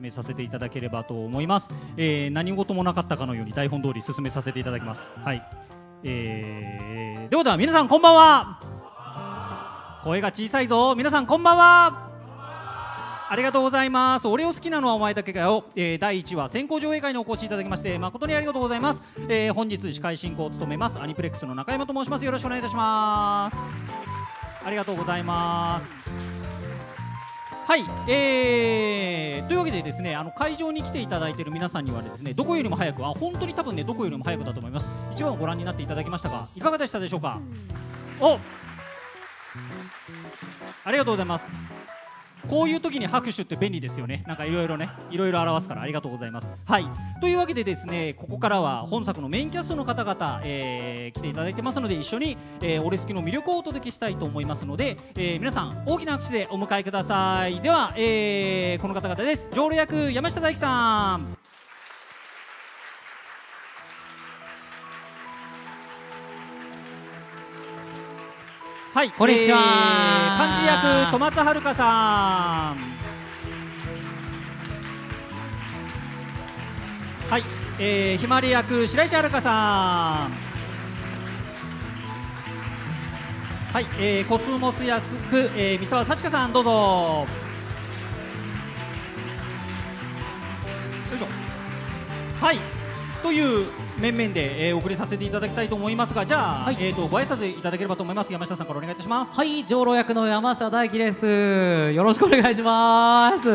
始めさせていただければと思います、えー、何事もなかったかのように台本通り進めさせていただきます。はい。えー、では皆さんこんばんは。声が小さいぞ。皆さんこんばんは。ありがとうございます。俺を好きなのはお前だけかよ、えー、第1話先行上映会にお越しいただきまして誠にありがとうございます、えー、本日司会進行を務めます。アニプレックスの中山と申します。よろしくお願いいたします。ありがとうございます。はい、えー、というわけでですねあの会場に来ていただいている皆さんにはですねどこよりも早くあ本当に多分ねどこよりも早くだと思います。一番をご覧になっていただきましたがいかがでしたでしょうか？おありがとうございますこういう時に拍手って便利ですよね。なんかいろいろねいろいろ表すから。ありがとうございます。はい。というわけでですねここからは本作のメインキャストの方々、えー、来ていただいてますので一緒に、えー、俺好きの魅力をお届けしたいと思いますので、えー、皆さん大きな拍手でお迎えください。では、えー、この方々です。常連役山下大樹さん。はい、こんにちは、えー、漢字役戸松遥さん。はい、えー、ひまわり役白石遥さん。はい、えー、コスモス役、えー、三沢幸香さんどうぞ。よいしょ。はいという面々で、えー、送りさせていただきたいと思いますがじゃあ、はい、えーと、ご挨拶いただければと思います。山下さんからお願いいたします。はい上老役の山下大輝です。よろしくお願いします。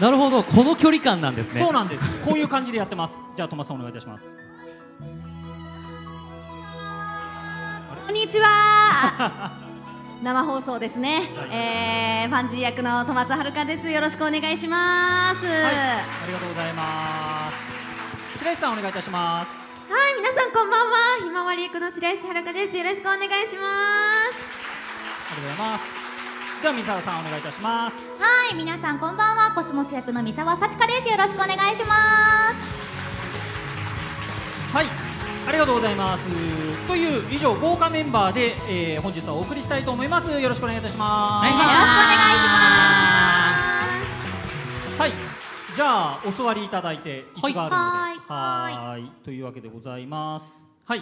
なるほど。この距離感なんですね。そうなんです。こういう感じでやってます。じゃあトマスさんお願いいたします。こんにちは。生放送ですね、はい、えー、ファンジー役の戸松遥です。よろしくお願いします、はい、ありがとうございます白石さんお願いいたします。はい皆さんこんばんは。ひまわり役の白石遥です。よろしくお願いします。ありがとうございます。では三沢さんお願いいたします。はい皆さんこんばんは。コスモス役の三沢幸香です。よろしくお願いします。はいありがとうございます。という以上豪華メンバーで、えー、本日はお送りしたいと思います。よろしくお願いいたします、はい、よろしくお願いします。はいじゃあお座りいただいて椅子があるので。はい。というわけでございます。はい。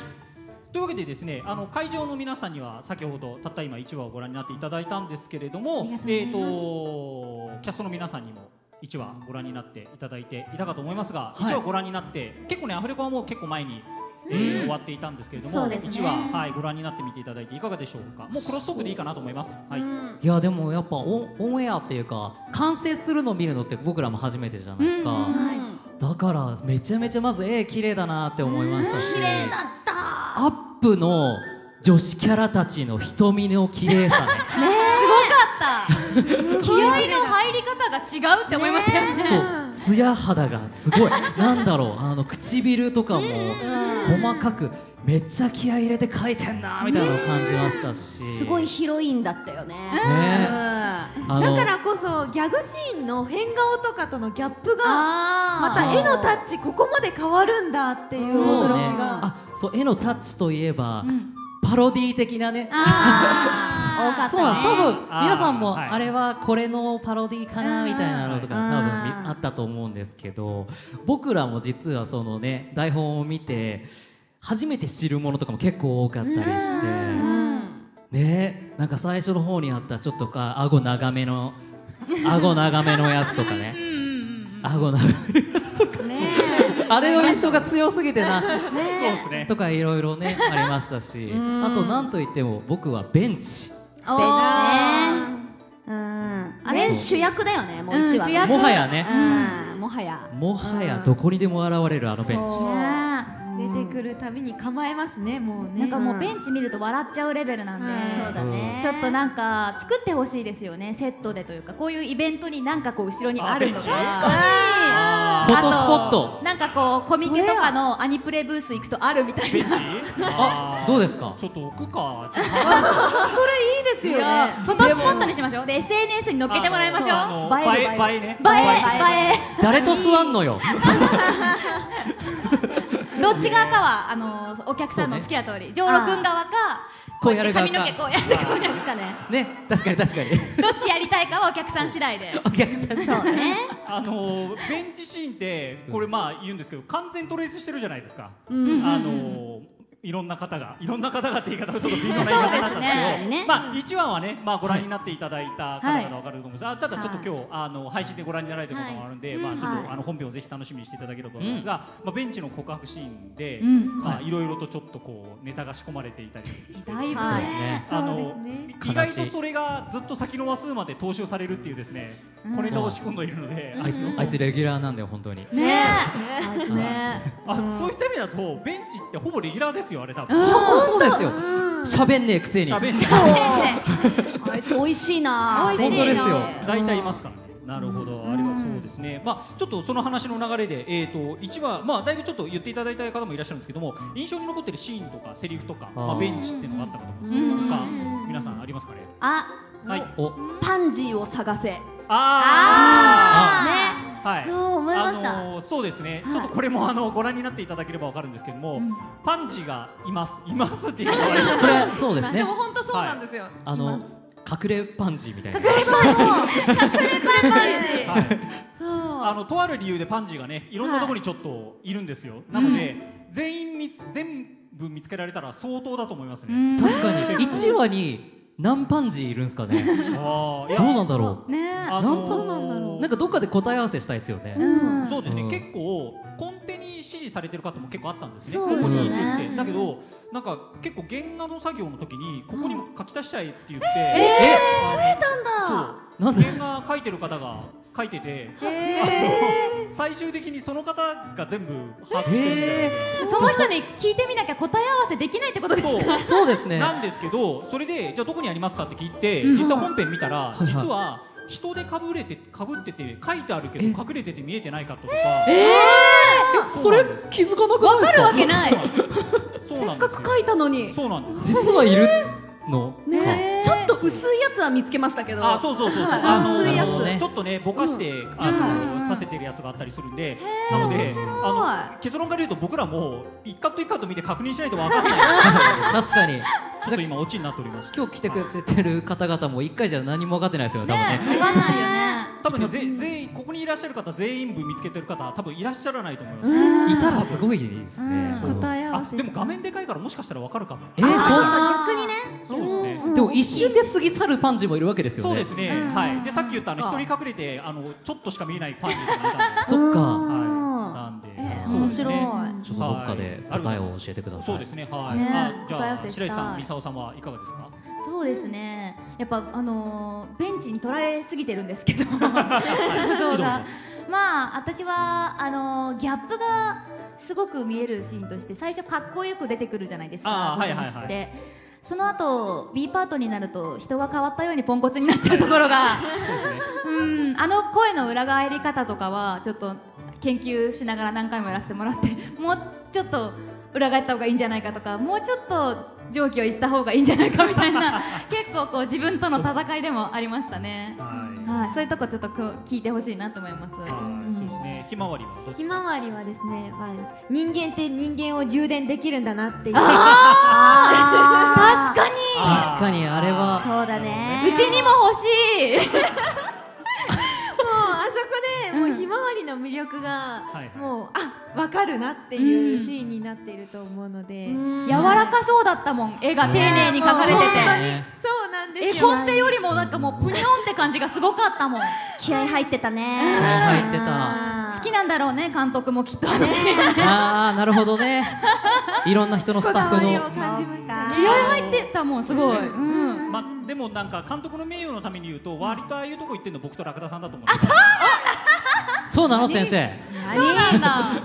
というわけでですねあの会場の皆さんには先ほどたった今1話をご覧になっていただいたんですけれどもえっ、とキャストの皆さんにも1話ご覧になっていただいていたかと思いますが、はい、1話ご覧になって結構ねアフレコはもう結構前にえー、終わっていたんですけれども、ね、1話、はい、ご覧になってみていただいていかがでしょうか？もうクロストークでいいかなと思います、はい、いやでもやっぱオオンエアっていうか完成するのを見るのって僕らも初めてじゃないですか、はい、だからめちゃめちゃまず絵綺麗だなって思いましたし綺麗だった。アップの女子キャラたちの瞳の綺麗さね。ねすごかった。気合の入り方が違うって思いましたよね。そうツヤ肌がすごい。なんだろう。あの唇とかも細かくめっちゃ気合い入れて描いてんなみたいなのを感じましたし。すごいヒロインだったよね。ね。だからこそギャグシーンの変顔とかとのギャップがまた絵のタッチここまで変わるんだっていう驚きが。そう,、ね、あそう絵のタッチといえば、うん。パロディ的なね。多かった、ね、そう多分皆さんもあれはこれのパロディかなみたいな。のとか多分あったと思うんですけど僕らも実はそのね台本を見て初めて知るものとかも結構多かったりしてねなんか最初の方にあったちょっとか顎長めの顎長めのやつとかね。顎長めのやつとか。ねあれの印象が強すぎてな、ね、そうですね。とかいろいろねありましたし。あとなんといっても僕はベンチベンチねうん。あれ主役だよねもう一話、もはやね、もはや。もはやどこにでも現れるあのベンチ出てくるたびに構えますねもうね。なんかもうベンチ見ると笑っちゃうレベルなんで、そうだね。ちょっとなんか作ってほしいですよねセットでというか。こういうイベントになんかこう後ろにあるとか。確かに。フォトスポット。なんかこうコミケとかのアニプレブース行くとあるみたいな。あどうですか？ちょっと置くか。それいいですよね。フォトスポットにしましょう。で SNS に載っけてもらいましょう。映え映えね映え映え。誰と座んのよ？どっち側かはあのお客さんの好きな通り。上路君側かこうやる側髪の毛こうやるこっちか。ねね確かに確かに。どっちやりたいかはお客さん次第で。お客さんそうね。あのーベンチシーンってこれまあ言うんですけど完全トレースしてるじゃないですか。うん。あのーいろんな方がいろんな方がって言い方がちょっと微妙な言い方なんですけどねまあ1話はね、まあ、ご覧になっていただいた方々わかると思うんです、あただちょっと今日、あの配信でご覧になられてる方もあるんで、まあ、ちょっと、はいあの本編をぜひ楽しみにしていただければと思いますが、まあ、ベンチの告白シーンで、ん。まあ、い。ろいろとちょっとこうネタが仕込まれていたりしてだいぶそうですね。あのね。意外とそれがずっと先の話数まで踏襲されるっていうですね、小ネタを仕込んでいるので、あいつあいつレギュラーなんだよ本当に。ね。あい。つねあそういった意味だとベンチってほぼレギュラーですよあれ多分。そうですよ。喋んねえくせに。喋んない あいつ美味しいな。美味しい本当ですよ。大体いますか。らね。なるほど、ありがとうそうですね。まあちょっとその話の流れで、えっ、と一話まあだいぶちょっと言っていただいた方もいらっしゃるんですけども、印象に残ってるシーンとかセリフとか、まあベンチっていうのがあったかと思うん。ですけど、なんか皆さんありますかね？あはい。おパンジーを探せ。あねあはい。そう思いました。あのーそうですね、はい。ちょっとこれもあのご覧になっていただければわかるんですけども、パンジーがいます。いますって言われます。それそうですね。でも本当そうなんですよ、あの隠れパンジーみたいな。隠れパンジー隠れパンジーはい。そう。あのとある理由でパンジーがねいろんなところにちょっといるんですよ、なので、全員見つ全部見つけられたら相当だと思いますね、確かに。1話に何パンジーいるんですかね？ああいどうなんだろねあなんのーどうなんだろう？なんかどっかで答え合わせしたいですよね。うん。そうですね、うん。結構根底に指示されてる方も結構あったんですね。ここに行って。だけどなんか結構原画の作業の時にここにも書き足したいって言って、ええそう。なんで？原画描いてる方が書いてて、最終的にその方が全部把握してるみたいな。その人に聞いてみなきゃ答え合わせできないってことですか？そう。ですね。なんですけどそれでじゃあどこにありますかって聞いて、実際本編見たら、実は人でかぶれてかぶってて書いてあるけどえ？隠れてて見えてないかとか、それ気づかなくないわかるわけない。そうせなんですよ。っかく書いたのに。そうなんです実はいるのねちょっと薄いやつは見つけましたけど。あそうそうそうそう、はい。あの薄いやつ。ねちょっとねぼかして、あのさせてるやつがあったりするんで、なのであの結論から言うと僕らも一カット一カット見て確認しないとわかんない。確かに。ちょっと今オチになっておりまして。今日来てくれてる方々も一回じゃ何も分かってないですよね多分ね。ねわかんないよね多分ねぜ全員ここにいらっしゃる方全員分見つけてる方多分いらっしゃらないと思います、いたらすごいですね。答え合わせあでも画面でかいからもしかしたらわかるかも。えーそんあ逆にね。そうですね。でも一瞬で過ぎ去るパンジーもいるわけですよね。そうですね、はい。でさっき言ったあの一人隠れてあのちょっとしか見えないパンジーとかいたんで。そっか。はい。なんで、面白い。ちょっとどっかで答えを教えてください。そうですね。はい、ね。あじゃあ白石さん三沢さんはいかがですか？そうですね。やっぱあのーベンチに取られすぎてるんですけど。そうだ。まあ私はあのーギャップがすごく見えるシーンとして最初かっこよく出てくるじゃないですかあーはいはいその後 B パートになると人が変わったようにポンコツになっちゃうところがうんあの声の裏返り方とかはちょっと研究しながら何回もやらせてもらってもうちょっと裏返った方がいいんじゃないかとかもうちょっと常軌を逸した方がいいんじゃないかみたいな 結構こう自分との戦いでもありましたね。はい。はい、そういうとこちょっとこう聞いてほしいなと思います。はい、そうですね。ひまわりはどっちひまわりはですね、まあ、人間って人間を充電できるんだなっていう。あ 確かに！確かにあれは。そうだね。うちにも欲しい。の魅力がはいはい。もうあわかるなっていうシーンになっていると思うので、柔らかそうだったもん絵が丁寧に描かれてて。ねそうなんです絵よコンテよりもなんかもうプニョンって感じがすごかったもん。気合入ってたね。気合入ってた。た好きなんだろうね監督もきっと。ああなるほどね。いろんな人のスこタッフの。気合入ってたもんすごい。うん。まあでもなんか監督の名誉のために言うと割とああいうとこ行ってんの僕とラクダさんだと思う。んですよ。そうなの先生。そうなんだ。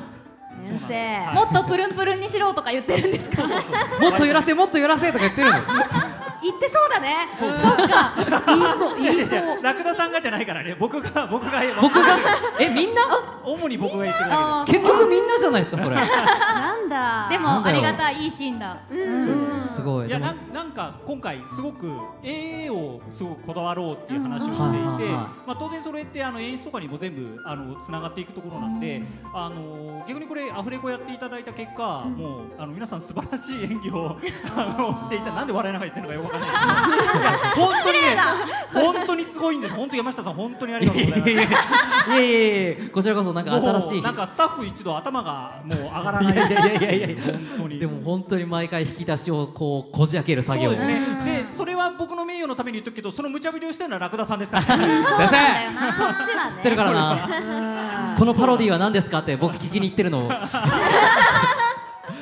先生。はい。もっとプルンプルンにしろとか言ってるんですか？もっと揺らせもっと揺らせとか言ってるの言ってそうだね。そっか。言いそう言いそう。ラクダさんがじゃないからね。僕が僕が僕が？えみんな？主に僕が言ってる結局みんなじゃないですかそれ。なんなんだでもありがたいいいシーンだ。うん。すごい。いやなんなんか今回すごく AA をすごくこだわろうっていう話をしていて、まあ当然それってあの演出とかにも全部あのつながっていくところなんで、あの逆にこれアフレコやっていただいた結果、もうあの皆さん素晴らしい演技をあのしていた。なんで笑いながら言ってるのかよくわかんない本当にね本当にすごいんです。本当山下さん本当にありがとうございます。いやいやいやこちらこそなんか新しいなんかスタッフ一度頭がもう上がらない。いやいやいやいやいや本当にでも本当に毎回引き出しをこうこじ開ける作業ですねでそれは僕の名誉のために言っとくけどその無茶ぶりをしてるのはラクダさんですから、ね、先生そっちはね知ってるからなこのパロディは何ですかって僕聞きに行ってるのを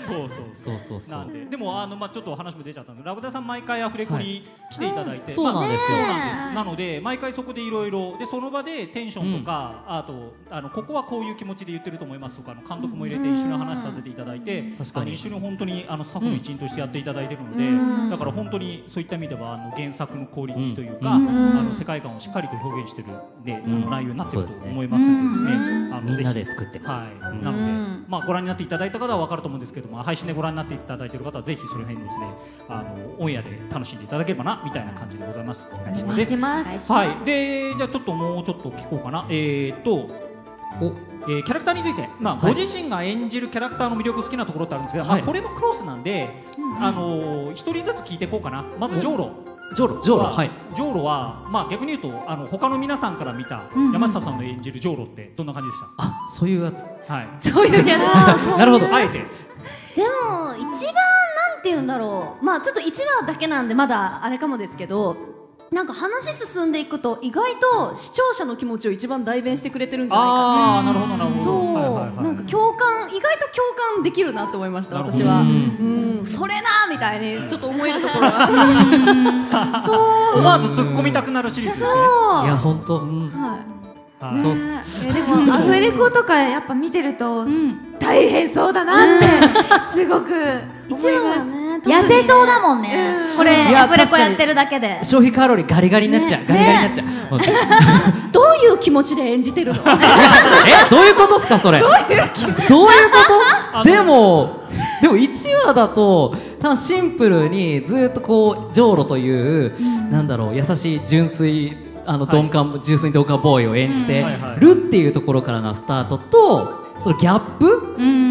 そうそうそう。そうそなんう。ででもあの、まあ、ちょっとお話も出ちゃったんですラクダさん毎回アフレコに来ていただいて、そうなんですよ。まあそうなんですなので毎回そこでいろいろでその場でテンションとか、あとあのここはこういう気持ちで言ってると思いますとかあの監督も入れて一緒に話させていただいて、確かに。あの一緒に本当にあのスタッフの一員としてやっていただいてるので、だから本当にそういった意味ではあの原作のクオリティというか、うん。あの世界観をしっかりと表現してる、ねあのうん内容になってると思いますのでですね、あのみんなぜひで作ってます、はい、うん。なので、まあ、ご覧になっていただいた方は分かると思うんですけども配信でご覧になっていただいている方はぜひその辺のですねあのオンエアで楽しんでいただければなみたいな感じでございます。お願いします。はい、でじゃあちょっともうちょっと聞こうかな。えー、っとおえーキャラクターについて、まあはいご自身が演じるキャラクターの魅力好きなところってあるんですが、はいまあ、これもクロスなんで、あのー一人ずつ聞いていこうかなまずジョーロジョロ。ジョロはい。ジョーロは、まあ、逆に言うとあの他の皆さんから見た山下さんの演じるジョーロってどんな感じでしあそういうやつ。た、はい、そういうやつ。なるほど。あえて。でも一番なんて言うんだろう。まあちょっと1話だけなんでまだあれかもですけどなんか話進んでいくと意外と視聴者の気持ちを一番代弁してくれてるんじゃないかああなるほどなるほど。そう、はいはいはい。なんか共感意外と共感できるなと思いました私は。ううん。んそれなみたいにちょっと思えるところが。そ う思わず突っ込みたくなるシリーズですね。そう。いや本当うん。はい。はい。そうっす。ねえでもアフレコとかやっぱ見てるとうん。大変そうだなってすごく思一います。話はね痩せそうだもんね。これアフレコやってるだけで。消費カロリーガリガリになっちゃう、ね。ガリガリになっちゃう、どういう気持ちで演じてるの？えどういうことですかそれ？どういうこと？でもでも1話だと多分シンプルにずっとこうジョーロという、なんだろう優しい純粋あの鈍感、純粋鈍感ボーイを演じてるっていうところからのスタートとそのギャップうん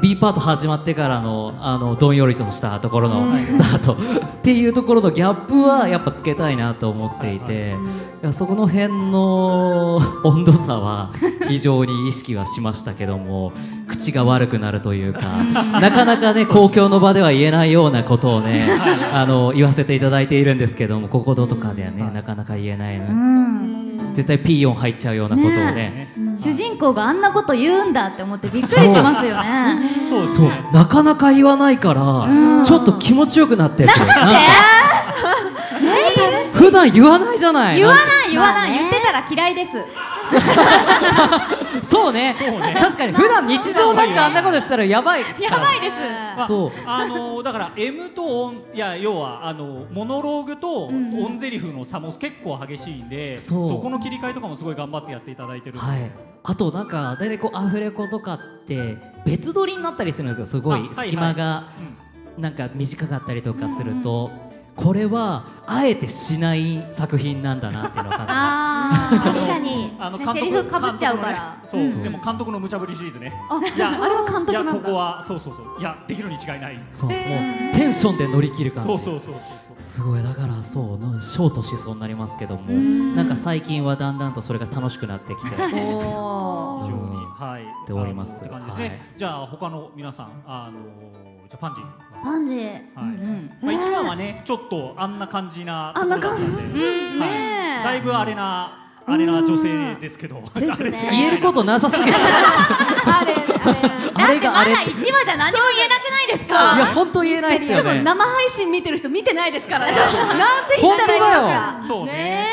B パート始まってからのあのどんよりとしたところのスタート。っていうところのギャップはやっぱつけたいなと思っていて、い。やそこの辺の温度差は非常に意識はしましたけども口が悪くなるというか なかなかね公共の場では言えないようなことをねあの言わせていただいているんですけどもこことかではねなかなか言えないの、絶対ピーヨン入っちゃうようなことをね。主人公があんなこと言うんだって思ってびっくりしますよね。そうそう。ねなかなか言わないからちょっと気持ちよくなってる。なんか普段言わないじゃない。言わない言わない。言ってたら嫌いです そうね。確かに普段日常なんかあんなこと言ってたらやばい。やばいです。まあそう。あのーだから M と音いや要はあのモノローグと音ゼリフの差も結構激しいんで、そう。この切り替えとかもすごい頑張ってやっていただいてるんで。はい、あとなんか大体こうアフレコとかって別撮りになったりするんですよ。すごい。あはい隙間がなんか短かったりとかすると、これはあえてしない作品なんだなっていうのを感じます。確かに。あのねセリフかぶっちゃうから。そう、うん。でも監督の無茶ぶりシリーズね。あいやあれは監督なんだ。いやここはそうそうそう。いやできるに違いない。そうですもうテンションで乗り切る感じ。そうそうそうそうすごい。だからそうのショートしそうになりますけども。なんか最近はだんだんとそれが楽しくなってきて。非常にはい。ております。あのって感じですね、はい。じゃあ他の皆さんあのじゃあパンジーパンジーはい。まあ、一番はねちょっとあんな感じなあんな感じ？はい。ねえ。だいぶあれなあれな女性ですけど、言えることなさすぎる。あれあれ。だってまだ1話じゃ何も言えなくないですか？いや本当言えないですよね。生配信見てる人見てないですからね。なんて言ったらいいのか。そうね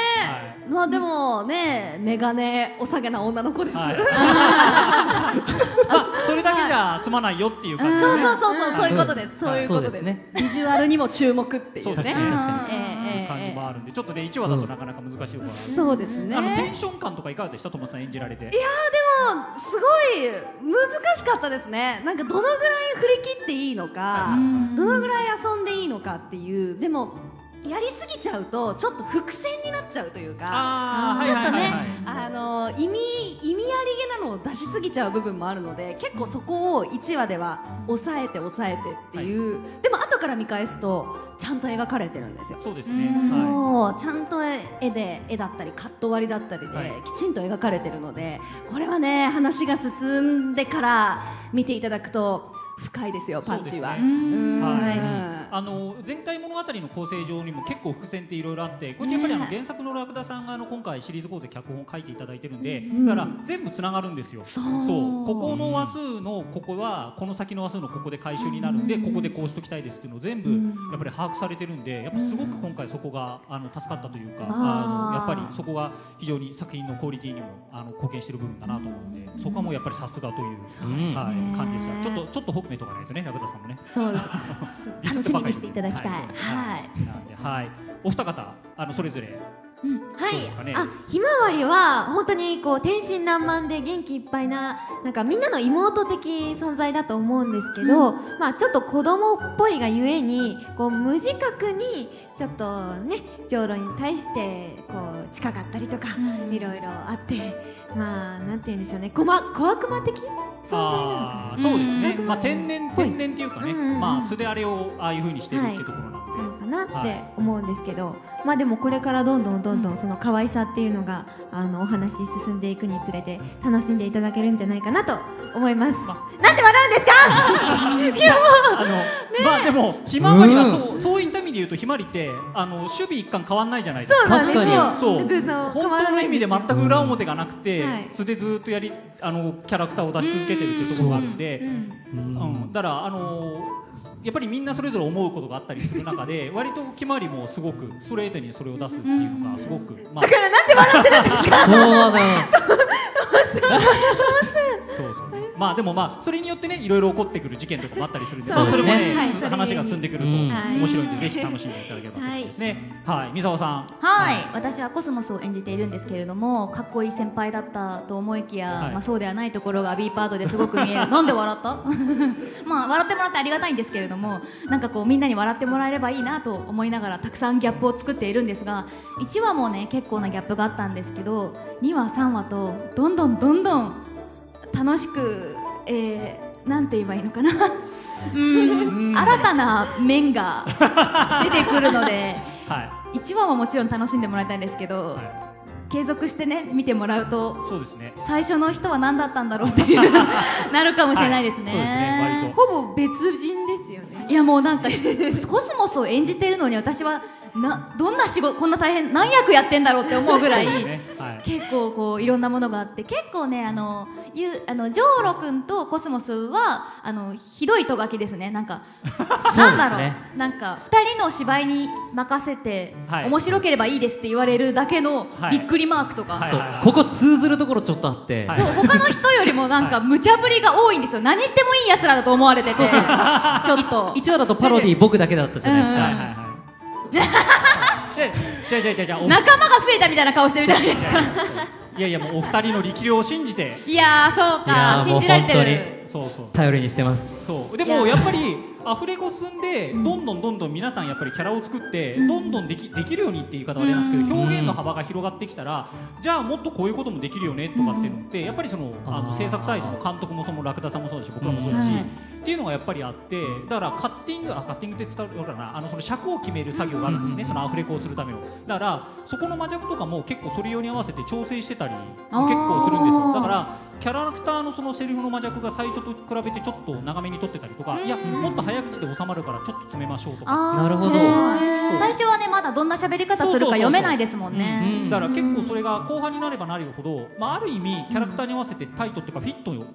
まあでもねメガネお下げな女の子です、はい。ま あそれだけじゃ済まないよっていう感じそうねそうそうそうそういうことです、そういうそことです。うですね。ビジュアルにも注目っていう。ねそうですね。確かにええええ。感じもあるんでちょっっとね1話だとなかなか難しいそうですね。あのテンション感とかいかがでした？トマさん演じられて。いやすごい難しかったですね。なんかどのぐらい振り切っていいのかどのぐらい遊んでいいのかっていう。でもやりすぎちゃうとちょっと伏線になっちゃうというかちょっとねあの意味意味ありげなのを出しすぎちゃう部分もあるので結構そこを1話では抑えて抑えてっていう、はい、でも後から見返すとちゃんと描かれてるんですよ。そうですね。そう、ちゃんと絵で絵だったりカット割りだったりで、はい、きちんと描かれてるので、これはね話が進んでから見ていただくと深いですよパンチは。はい。あの前回物語の構成上にも結構伏線っていろいろあって、これやっぱりあの原作のラクダさんがあの今回シリーズ構成脚本を書いていただいてるんで、だから全部つながるんですよ。そう。ここの話数のここはこの先の話数のここで回収になるんで、ここでこうしときたいですっていうのを全部やっぱり把握されてるんで、やっぱすごく今回そこがあの助かったというか、あのやっぱりそこが非常に作品のクオリティにもあの貢献してる部分だなと思うんで、そこはもうやっぱりさすがというはい感じでした。ちょっとちょっと褒めとかないとね、ラクダさんもね。そうです。楽しみにしていただきたい。はい。はい。お二方、あのそれぞれ。うん、はい、ね、あひまわりは本当にこう天真爛漫で元気いっぱいななんかみんなの妹的存在だと思うんですけど、うん、まあちょっと子供っぽいがゆえにこう無自覚にちょっとねじょうろに対してこう近かったりとか、うん、いろいろあってまあなんて言うんでしょうね。小小悪魔的存在なのかな。そうですね、まあ、天然天然っていうかね、まあ素であれをああいうふうにしてるっていうところかなって思うんですけど、まあでもこれからどんどんどんどんその可愛さっていうのがあのお話進んでいくにつれて楽しんでいただけるんじゃないかなと思います。まなんで笑うんですか？あの、まあでもひまわりはそうそういった意味で言うとひまわりってあの守備一貫変わんないじゃないですか。確かに。そう。本当の意味で全く裏表がなくて、素でずっとやりあのキャラクターを出し続けてるってところがあるん。で、うん、だからあのやっぱりみんなそれぞれ思うことがあったりする中で 割と決まりもすごくストレートにそれを出すっていうのがすごく、まあ、だからなんで笑ってるんですか？そうだよ まあでもまあそれによってねいろいろ起こってくる事件とかもあったりするんで、それもね、話が進んでくると面白いんで、ぜひ楽しんでいただければと思いますね。はい、三沢さん。はい、私はコスモスを演じているんですけれども、かっこいい先輩だったと思いきや、まあそうではないところが B パートですごく見える。なんで笑った？まあ笑ってもらってありがたいんですけれども、なんかこうみんなに笑ってもらえればいいなと思いながらたくさんギャップを作っているんですが、1話もね結構なギャップがあったんですけど、2話3話とどんどんどんどん楽しくえー、なんて言えばいいのかな。うん。新たな面が出てくるので、はい、1話はもちろん楽しんでもらいたいんですけど、はい、継続してね見てもらうとそうですね。最初の人は何だったんだろうっていう なるかもしれないですね。はい、そうですねほぼ別人ですよね。いやもうなんか コスモスを演じてるのに私はなどんな仕事こんな大変何役やってんだろうって思うぐらい、ね。はい、結構こういろんなものがあって結構ねあのゆあのジョーロ君とコスモスはあのひどいとがきですね。なんかなんだろう、ね、なんか2人の芝居に任せて、はい、面白ければいいですって言われるだけのびっくりマークとか、はい、そう。ここ通ずるところちょっとあって、そう他の人よりもなんか無茶ぶりが多いんですよ。何してもいいやつらだと思われてて。ちょっと。一話だとパロディ僕だけだったじゃないですか。うんうんじゃじゃじゃじゃ仲間が増えたみたいな顔してるじゃないですか。いやいやもうお二人の力量を信じて。いやそうか。信じられてる。そうそう。頼りにしてます。そう。でもやっぱりアフレコ進んでどんどんどんどん皆さんやっぱりキャラを作ってどんどんできできるようにって言い方はあれなんですけど表現の幅が広がってきたらじゃあもっとこういうこともできるよねとかっていうのってやっぱりそのあの制作サイドの監督もそのラクダさんもそうだし僕らもそうだしっていうのがやっぱりあってだからカッティングあカッティングって伝わるかなあのその尺を決める作業があるんですね。そのアフレコをするためのだからそこの魔弱とかも結構それ用に合わせて調整してたり結構するんですよ。だからキャラクターのそのセリフの魔弱が最初と比べてちょっと長めに撮ってたりとかいやもっと早口で収まるからちょっと詰めましょうとか。なるほど。最初はねまだどんな喋り方するか読めないですもんね。だから結構それが後半になればなるほど、まあ、ある意味キャラクターに合わせてタイトっていうかフィットするよう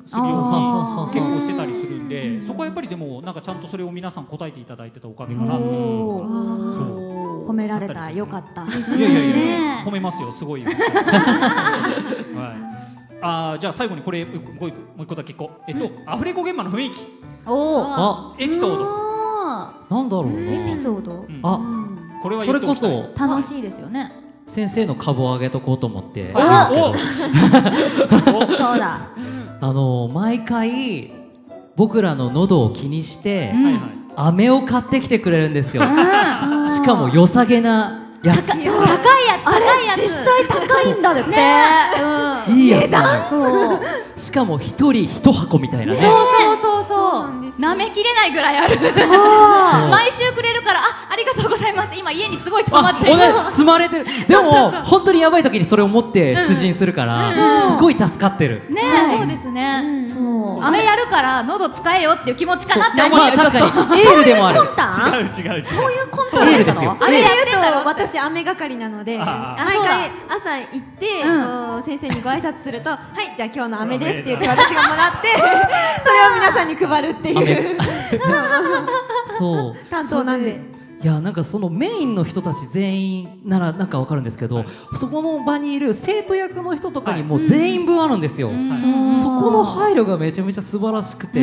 に結構してたりするんでそこはやっぱりでもなんかちゃんとそれを皆さん答えていただいてたおかげかな。っていう。褒められたよかった。いやいやいや褒めますよすごい はいあじゃあ最後にこれもう一個だけ聞こう。えっと、アフレコ現場の雰囲気。おおエピソード。なんだろうエピソード、あこれはそれこそ楽しいですよね。先生の株を上げとこうと思って そうだ。あの毎回僕らの喉を気にして、飴を買ってきてくれるんですよ、しかも良さげなやつ。高高いやつ。れ実際高いんだって。うん。いいやつそう。しかも一人一箱みたいなね。そうそうそうそう舐めきれないぐらいある。毎週くれるからあありがとうございます。今家にすごい溜まあって積まれてる。でも本当にやばい時にそれを持って出陣するから、すごい助かってる、ねそう。ですね。そう。飴やるから喉使えよっていう気持ちかなって思まあう。よちょっ確と。か にエールでもある。違う違う違う。そういう魂エ胆だったのールですよ。あれや言う。と私雨係なのであ毎回朝行って、先生にご挨拶すると「はいじゃあ今日の雨です」って言って私がもらってそれを皆さんに配るっていう飴 そう。担当なんで。いやなんかそのメインの人たち全員ならなんかわかるんですけど、そこの場にいる生徒役の人とかにも全員分あるんですよ、そこの配慮がめちゃめちゃ素晴らしくて、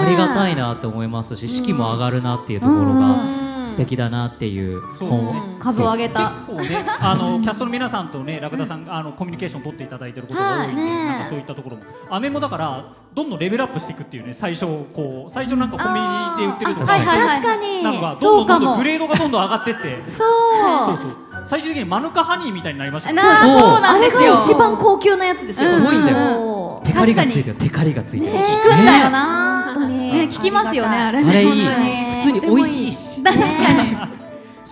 ありがたいなって思いますし士気も上がるなっていうところが素敵だなっていうそうですね。株を上げた。結構ね、あのキャストの皆さんとね、ラクダさん、あのコミュニケーション取っていただいてることが多いんで、なんかそういったところも、アメもだからどんどんレベルアップしていくっていうね、最初こう最初なんかコンビニで売ってるとか、はいはいはい。確かになんかそうかも。どんどんどんどんグレードがどんどん上がってって、そう。そうそう、最終的にマヌカハニーみたいになりましたそう。なんですよ。が一番高級なやつですよ。すごいんだよテカリがついてる。テカリがついてる、聞くんだよな。本当に。ね聞きますよねあれあれいい。本当に。普通に美味しいし。よ確かに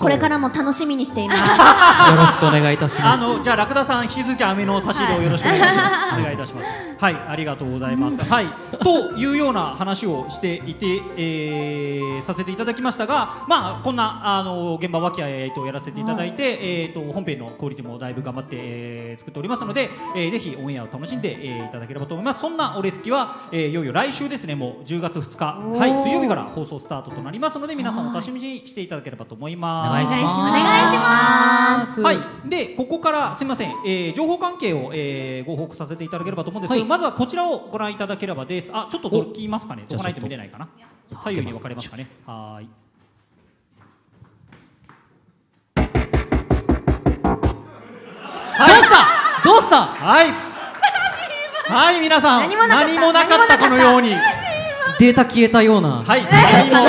これからも楽しみにしていますろしくお願いいたしますあのじゃあラクダさん引き続き飴の差し入れをよろしくお願いします。お願いいたします。はい、ありがとうございます。はい、というような話をしていて、えーさせていただきましたが、まあこんなあの現場和気あいあいとやらせていただいて、えっ、と本編のクオリティもだいぶ頑張って、えー作っておりますので、えーぜひオンエアを楽しんで、えーいただければと思います。そんなオレスキは、えーいよいよ来週ですね、もう10月2日、はい、水曜日から放送スタートとなりますので、皆さんお楽しみにしていただければと思います。お願いします。はい、でここからすみません、えー情報関係を、えーご報告させていただければと思うんですけど、はい。まずはこちらをご覧いただければです。あ、ちょっとどきますかね。どかないと。見れないかな。左右に分かれますかね。はーい。どうした。どうした？はい。はい、皆さん、何もなかった。かのように。データ消えたような、はい、何も。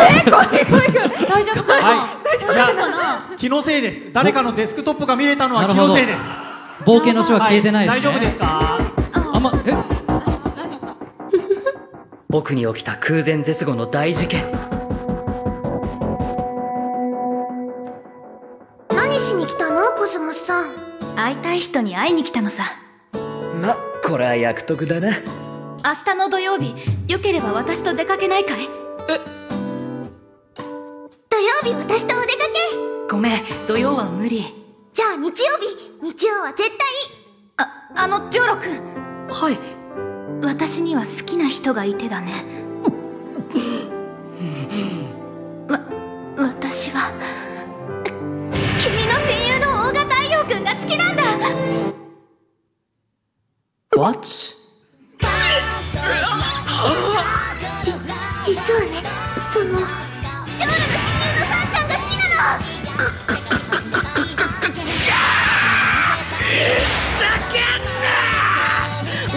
大丈夫かな？はい、大丈夫かな？気のせいです。誰かのデスクトップが見れたのは気のせいです。冒険の書は消えてないです、ね。大丈夫ですか？あ。んまえ？僕に起きた空前絶後の大事件。何しに来たの？コスモスさん。会いたい人に会いに来たのさ。まこれは役得だな。明日の土曜日よければ私と出かけないかい？え日私とお出かけ。ごめん土曜は無理。じゃあ日曜日。日曜は絶対。ああのジョロ君。はい。私には好きな人がいてだね。わ私は君の親友の大賀太陽君が好きなんだ。What? じ実はねその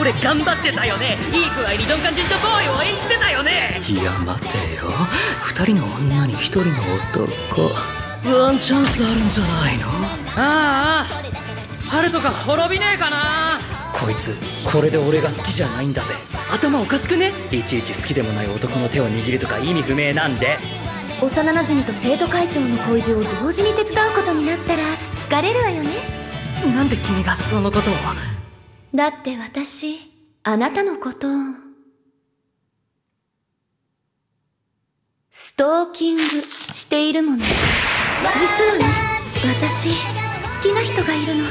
俺頑張ってたよね。いい具合に鈍感人とボーイを演じてたよね。いや待てよ。二人の女に一人の男。ワンチャンスあるんじゃないの？ああ春とか滅びねえかな。こいつこれで俺が好きじゃないんだぜ。頭おかしくね？いちいち好きでもない男の手を握るとか意味不明なんで。幼なじみと生徒会長の恋路を同時に手伝うことになったら疲れるわよね。なんで君がそのことを？だって私あなたのことを。ストーキングしているもの。実はね私好きな人がいるの。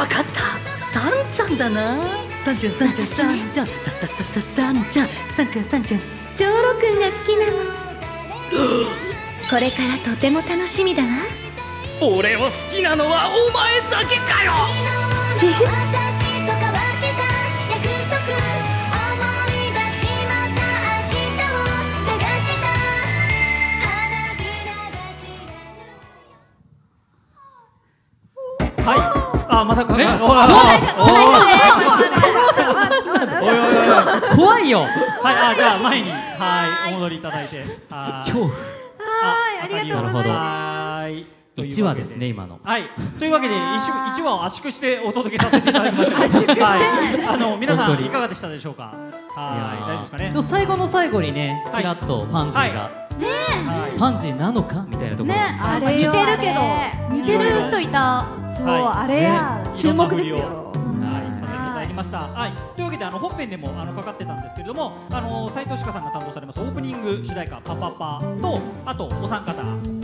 わかった。サンちゃんだな。サンちゃんサンちゃんサンちゃん。ささささサンちゃんサンちゃん。サンちゃんジョーロくんが好きなの。これからとても楽しみだわ俺を好きなのはお前だけかよはい、あまたかかる。おいおいおい怖いよ。はいあじゃあ前にはいお戻りいただいて。はい。恐怖。はいありがとうございまはい。1話ですね今の。はい。というわけで一週一話を圧縮してお届けさせていただきました はい。あの皆さんいかがでしたでしょうか？はい。大丈夫ですかね？でも最後の最後にねちらっとパンジーが、はい。パンジーなのか？みたいなところ、ねあれよ似てるけど。似てる人いたそう、はい。あれや、注目ですよ。はい、させていただきました。はい、というわけで、あの本編でも、あのかかってたんですけれども、あの斉藤志香さんが担当されますオープニング主題歌パパパと、あとお三方。に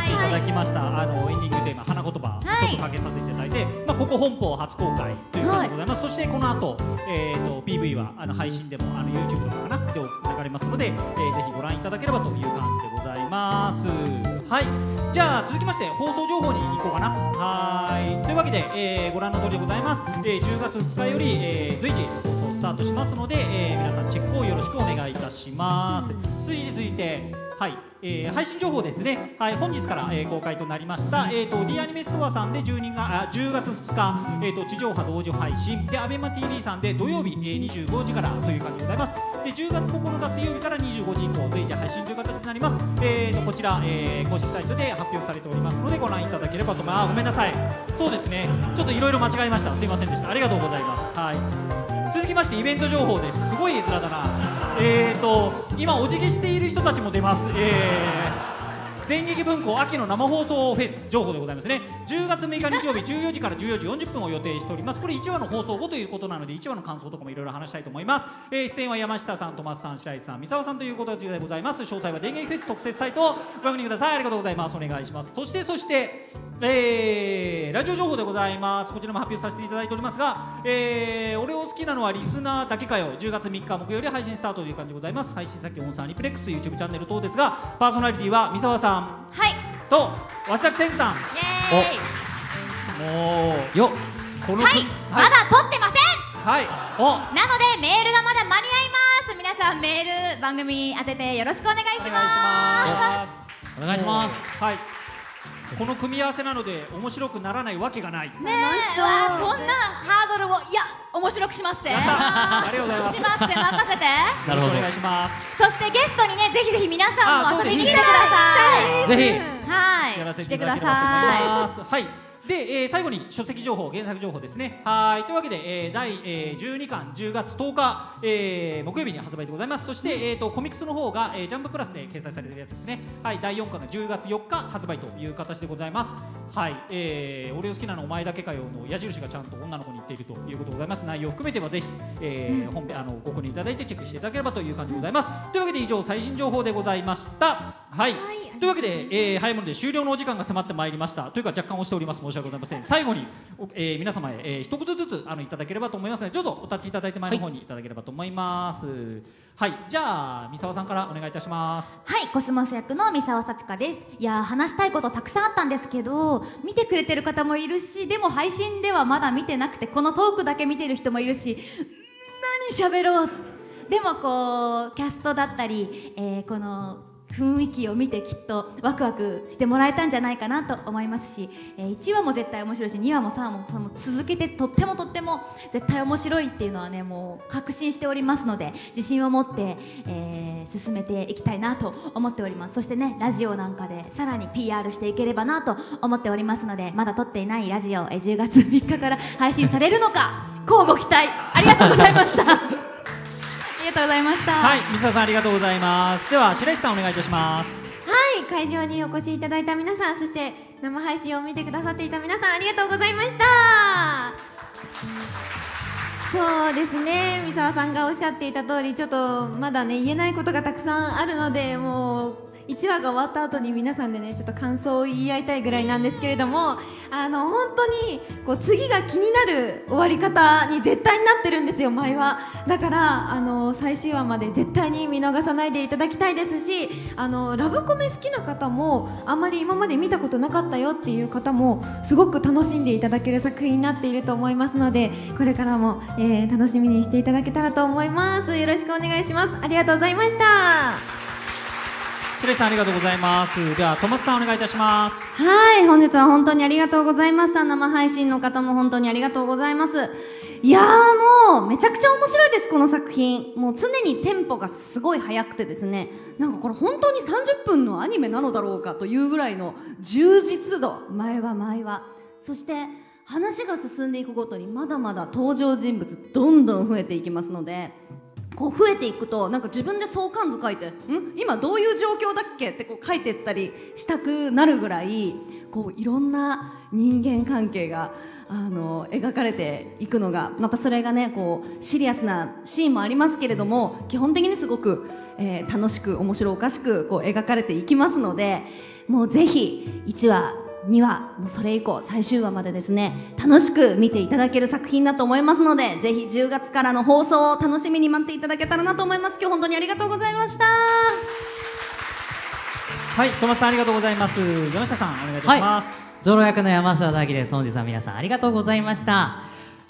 歌っていただきました。あのエンディングテーマ花言葉、ちょっとかけさせていただいて、まあここ本邦初公開という感じでございます。そしてこの後、えー、と PV はあの配信でもあの YouTube とかかなで流れますので、えー、ぜひご覧いただければという感じでございます。はい、じゃあ続きまして放送情報に行こうかな。はい、というわけで、えーご覧の通りでございます。えー10月2日より、えー随時放送スタートしますので、えー皆さんチェックをよろしくお願いいたします。続いて続いて、はい、えー配信情報ですね。はい、本日から、えー公開となりました。えっ、と D アニメストアさんで12があ10月2日、えっ、と地上波同時配信で ABEMATV さんで土曜日、えー25時からという感じでございます。で10月9日水曜日から25時以降随時配信という形になります。えー、とこちら、えー公式サイトで発表されておりますのでご覧いただければと思います。ごめんなさい。そうですね。ちょっといろいろ間違えました。すいませんでした。ありがとうございます。はい。続きましてイベント情報ですすごい絵面だなえーと今お辞儀している人たちも出ます。えー。電撃文庫秋の生放送フェス情報でございますね。10月6日日曜日14時から14時40分を予定しております。これ1話の放送後ということなので1話の感想とかもいろいろ話したいと思います、えー出演は山下さん、戸松さん、白石さん、三沢さんということでございます。詳細は電撃フェス特設サイトをご確認ください。ありがとうございます。お願いします。そしてそしてえーラジオ情報でございます。こちらも発表させていただいておりますが、えー俺を好きなのはリスナーだけかよ。10月3日木曜日配信スタートという感じでございます。配信先オンサーリプレックス YouTube チャンネル等ですがパーソナリティは三沢さん。はい。と鷲崎千さんイエーイ。もう。よこのはい、まだ撮ってません。はい。お。なのでメールがまだ間に合います。皆さんメール番組に当ててよろしくお願いします。お。願いしますお願いします。はい。この組み合わせなので面白くならないわけがない。ねえ。そんなハードルをいや面白くしますって。ありがとうございます。しますって任せて。なるほど。よろしくお願いしますそしてゲストにねぜひぜひ皆さんも遊びに来てください。ぜはい。来てくださます。はい。で、えー最後に書籍情報、原作情報ですね。はい。というわけで、えー第、えー12巻10月10日、えー木曜日に発売でございます。そして、えー、とコミックスの方が、えージャンププラスで掲載されているやつですね。はい。第4巻が10月4日発売という形でございます。はい。えー俺を好きなのお前だけかよの矢印がちゃんと女の子に言っているということでございます。内容を含めてはぜひ、えー本編あのご購入いただいてチェックしていただければという感じでございます。というわけで以上最新情報でございました。はい。というわけで、えー早いもので終了のお時間が迫ってまいりました。というか若干押しております。申し訳ございません。最後に、えー皆様へ、えー一言ずつあのいただければと思いますのでちょっとお立ちいただいて前の方にいただければと思い。ますはい、じゃあ三沢さんからお願いいたします。はい、コスモス役の三沢幸香です。いや話したいことたくさんあったんですけど、見てくれてる方もいるし、でも配信ではまだ見てなくて、このトークだけ見てる人もいるし、何喋ろう。でもこうキャストだったり、えーこの雰囲気を見てきっとワクワクしてもらえたんじゃないかなと思いますし、えー1話も絶対面白いし2話も3話もも続けてとってもとっても絶対面白いっていうのはねもう確信しておりますので自信を持って、えー進めていきたいなと思っております。そしてねラジオなんかでさらに PR していければなと思っておりますのでまだ撮っていないラジオ、えー10月3日から配信されるのか乞うご期待。ありがとうございました。がとうございました、はい三沢さんありがとうございます。では白石さんお願いいたします。はい会場にお越しいただいた皆さんそして生配信を見てくださっていた皆さんありがとうございました。そうですね三沢さんがおっしゃっていた通りちょっとまだね言えないことがたくさんあるのでもう1話が終わった後に皆さんでねちょっと感想を言い合いたいぐらいなんですけれどもあの本当にこう次が気になる終わり方に絶対になってるんですよ前は。だからあの最終話まで絶対に見逃さないでいただきたいですしあのラブコメ好きな方もあんまり今まで見たことなかったよっていう方もすごく楽しんでいただける作品になっていると思いますのでこれからも、えー楽しみにしていただけたらと思います。よろしくお願いします。ありがとうございました。白石さんありがとうございます。では戸松さんお願いいたします。はい本日は本当にありがとうございました。生配信の方も本当にありがとうございます。いやーもうめちゃくちゃ面白いですこの作品。もう常にテンポがすごい速くてですね。なんかこれ本当に30分のアニメなのだろうかというぐらいの充実度。前は前は。そして話が進んでいくごとにまだまだ登場人物どんどん増えていきますのでこう増えていくとなんか自分で相関図書いて「ん？今どういう状況だっけ?」ってこう書いていったりしたくなるぐらいこういろんな人間関係があの描かれていくのがまたそれがねこうシリアスなシーンもありますけれども基本的にすごく、えー、楽しく面白おかしくこう描かれていきますのでもうぜひ1話2話もうそれ以降最終話までですね楽しく見ていただける作品だと思いますのでぜひ10月からの放送を楽しみに待っていただけたらなと思います。今日本当にありがとうございました。はい戸松さんありがとうございます。山下さんお願いします、はい、上路役の山下大輝です。本日は皆さんありがとうございました。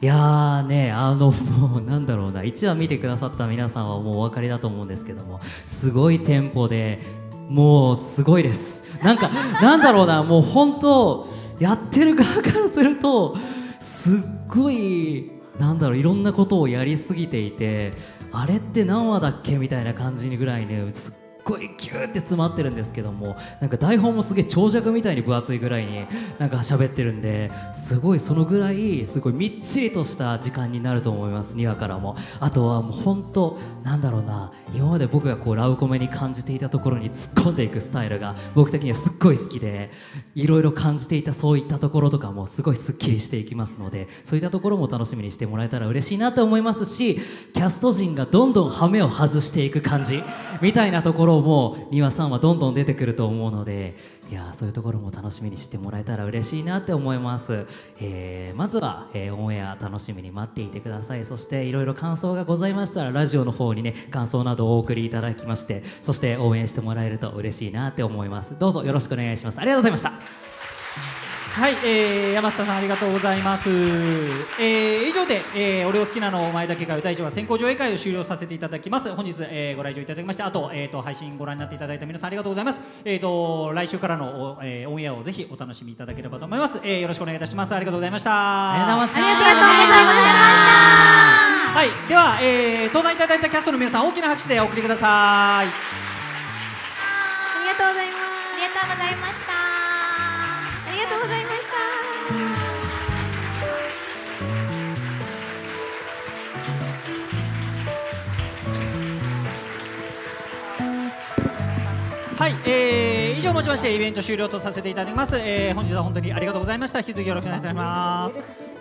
いやーねあのもうなんだろうな。1話見てくださった皆さんはもうお分かりだと思うんですけどもすごいテンポでもうすごいですなんかなんだろうなもう本当やってる側からするとすっごいなんだろういろんなことをやりすぎていてあれって何話だっけみたいな感じにぐらいねすっごいギューって詰まってるんですけどもなんか台本もすげえ長尺みたいに分厚いぐらいになんか喋ってるんですごいそのぐらいすごいみっちりとした時間になると思います2話からも。あとはもう本当なんだろうな今まで僕がこうラブコメに感じていたところに突っ込んでいくスタイルが僕的にはすっごい好きでいろいろ感じていたそういったところとかもすごいすっきりしていきますのでそういったところも楽しみにしてもらえたら嬉しいなと思いますしキャスト陣がどんどん羽目を外していく感じみたいなところろも2話3はどんどん出てくると思うのでいやそういうところも楽しみにしてもらえたら嬉しいなって思います、えー、まずは、えー、オンエア楽しみに待っていてください。そしていろいろ感想がございましたらラジオの方にね感想などをお送りいただきましてそして応援してもらえると嬉しいなって思います。どうぞよろしくお願いします。ありがとうございました。はい、えー、山下さんありがとうございます。えー、以上で、えー、俺を好きなのお前だけが第1話先行上映会を終了させていただきます。本日、えー、ご来場いただきまして、あと、えっ、ー、と、配信ご覧になっていただいた皆さんありがとうございます。えっ、ー、と、来週からの、えー、オンエアをぜひお楽しみいただければと思います。えー、よろしくお願いいたします。ありがとうございました。ありがとうございました。ありがとうございました。はい、では、えー、登壇いただいたキャストの皆さん、大きな拍手でお送りください。はい、えー、以上をもちましてイベント終了とさせていただきます、えー、本日は本当にありがとうございました。引き続きよろしくお願いします。